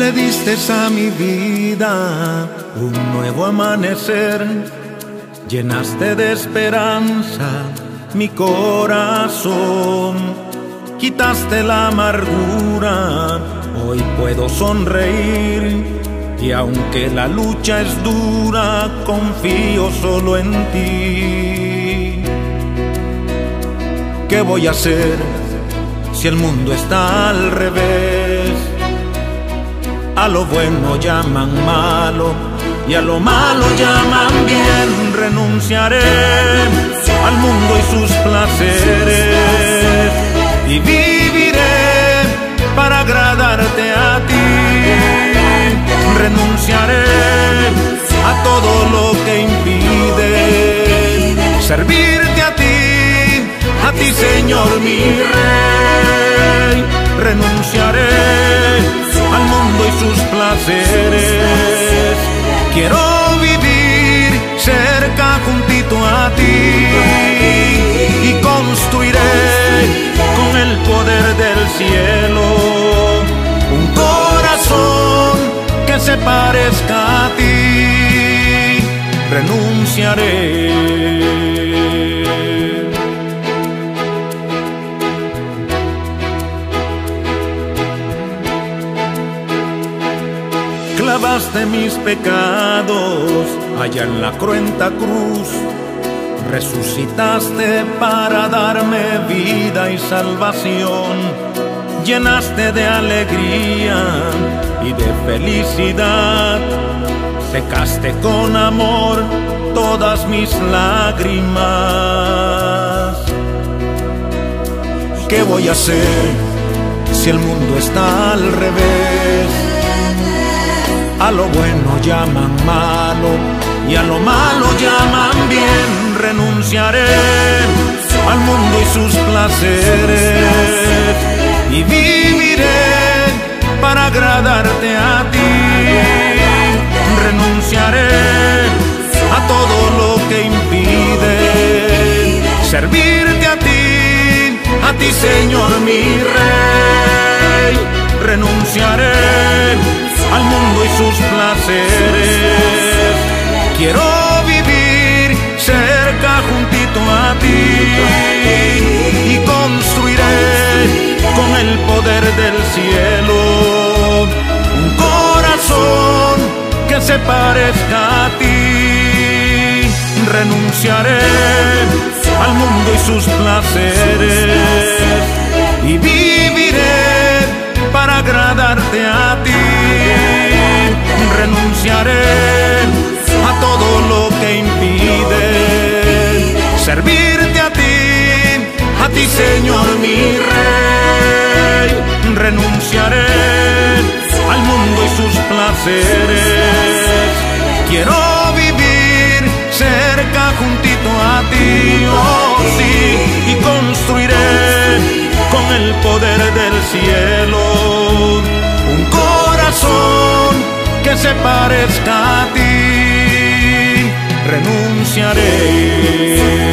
le diste a mi vida un nuevo amanecer, llenaste de esperanza mi corazón, quitaste la amargura, hoy puedo sonreír y aunque la lucha es dura, confío solo en ti. ¿Qué voy a hacer si el mundo está al revés? A lo bueno llaman malo y a lo malo llaman bien. Renunciaré al mundo y sus placeres y viviré para agradarte a ti. Renunciaré a todo lo que impide servirte a ti, a ti Señor mi Rey. Renunciaré se parezca a ti. Renunciaré. clavaste mis pecados allá en la cruenta cruz. Resucitaste para darme vida y salvación. Llenaste de alegría y de felicidad. Secaste con amor todas mis lágrimas. ¿Qué voy a hacer si el mundo está al revés? A lo bueno llaman malo y a lo malo llaman bien. Renunciaré al mundo y sus placeres y viviré para agradarte a ti. Renunciaré a todo lo que impide servirte a ti, a ti Señor mi Rey. Renunciaré al mundo y sus placeres. Quiero parezca a ti. Renunciaré al mundo y sus placeres y viviré para agradarte a ti renunciaré a todo lo que impide servirte a ti, a ti Señor mi Rey. Renunciaré al mundo y sus placeres. Sí, y construiré con el poder del cielo un corazón que se parezca a ti, renunciaré.